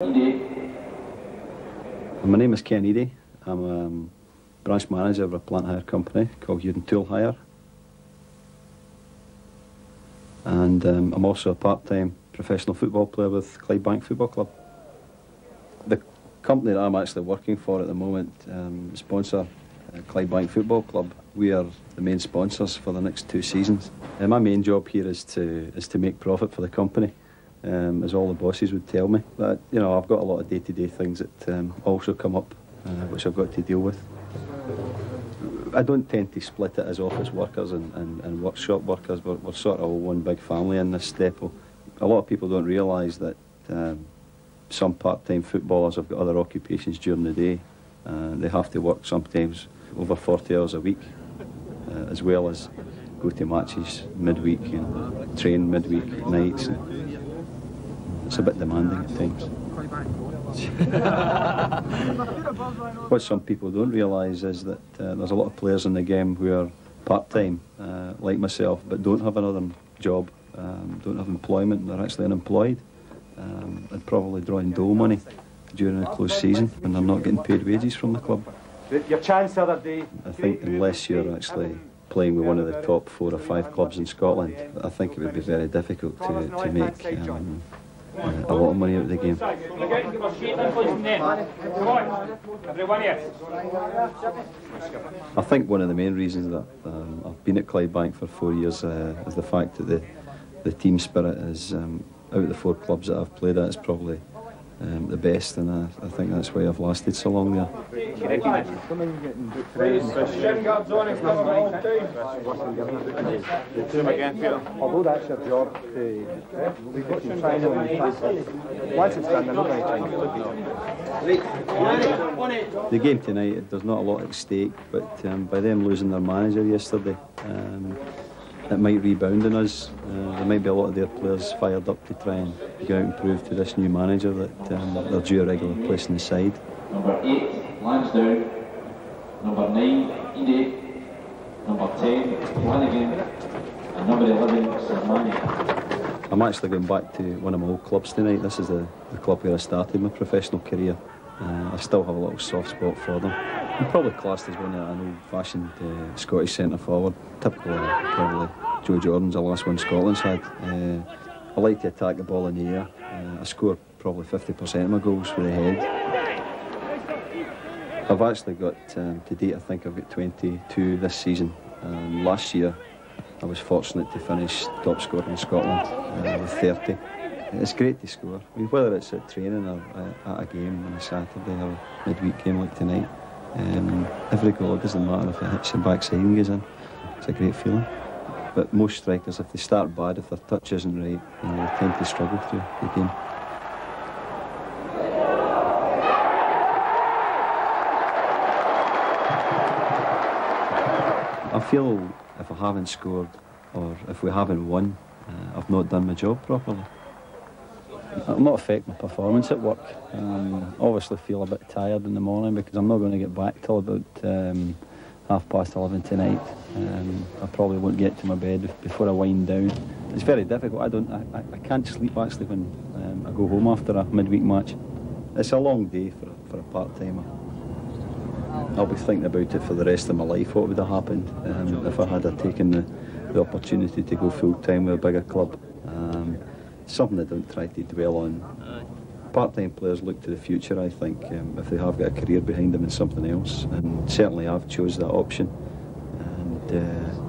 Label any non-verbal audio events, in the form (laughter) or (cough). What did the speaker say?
My name is Ken Eadie. I'm a um, branch manager of a plant hire company called Uden Tool Hire. And um, I'm also a part-time professional football player with Clydebank Football Club. The company that I'm actually working for at the moment um, sponsor uh, Clydebank Football Club. We are the main sponsors for the next two seasons. Uh, my main job here is to is to make profit for the company um, as all the bosses would tell me. But you know, I've got a lot of day-to-day things that um, also come up, uh, which I've got to deal with. I don't tend to split it as office workers and, and, and workshop workers. We're, we're, sort of one big family in this depot. A lot of people don't realise that um, some part-time footballers have got other occupations during the day. Uh, they have to work sometimes over 40 hours a week, uh, as well as go to matches midweek and train midweek nights. And, it's a bit demanding at times. (laughs) what some people don't realise is that uh, there's a lot of players in the game who are part-time, uh, like myself, but don't have another job, um, don't have employment, they're actually unemployed, um, and probably drawing dole money during a closed season, and they're not getting paid wages from the club. Your chance the other day. I think unless you're actually playing with one of the top four or five clubs in Scotland, I think it would be very difficult to, to make um, a lot of money out of the game. I think one of the main reasons that um, I've been at Clydebank for four years uh, is the fact that the, the team spirit is, um, out of the four clubs that I've played at, is probably um, the best, and I, I, think that's why I've lasted so long there. Although that's your job, once it's done, The game tonight, there's not a lot at stake, but um, by them losing their manager yesterday, um, it might rebound in us. Uh, there might be a lot of their players fired up to try and go out and prove to this new manager that um, they're due a regular place in the side. Number 8, Lansdowne. Number 9, Eadie. Number 10, Flanagan. And number 11, Sermani. I'm actually going back to one of my old clubs tonight. This is the, the club where I started my professional career. Uh, I still have a little soft spot for them. I'm probably classed as one of an old-fashioned uh, Scottish centre forward. Typical, uh, probably Joe Jordan's the last one Scotland's had. Uh, I like to attack the ball in the air. Uh, I score probably 50% of my goals with the head. I've actually got, um, to date, I think I've got 22 this season. Um, last year, I was fortunate to finish top scorer in Scotland uh, with 30. It's great to score. Whether it's at training or uh, at a game on a Saturday or a midweek game like tonight, um, every goal, doesn't matter if it hits the backside and goes in. It's a great feeling. But most strikers, if they start bad, if their touch isn't right, you know, they tend to struggle through the game. I feel if I haven't scored or if we haven't won, uh, I've not done my job properly. It'll not affect my performance at work. Um, obviously feel a bit tired in the morning because I'm not going to get back till about um, half past 11 tonight. Um, I probably won't get to my bed before I wind down. It's very difficult. I don't. I, I can't sleep actually when um, I go home after a midweek match. It's a long day for, for a part-timer. I'll be thinking about it for the rest of my life. What would have happened um, if I had taken the, the opportunity to go full-time with a bigger club? Something I don't try to dwell on. Part-time players look to the future, I think, um, if they have got a career behind them in something else. And certainly I've chose that option. And uh,